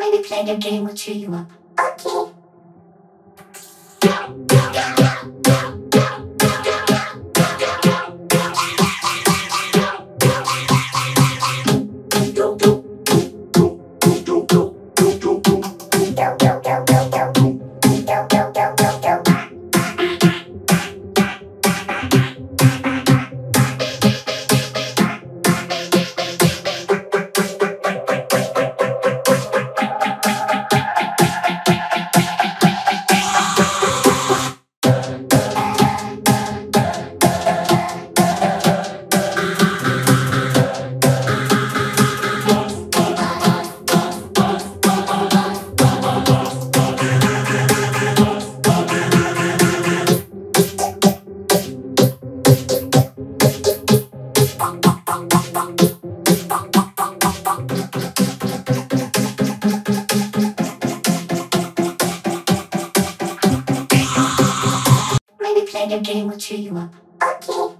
Me play the game, we'll cheer you up. Okay. Play the game, we'll cheer you up. Okay.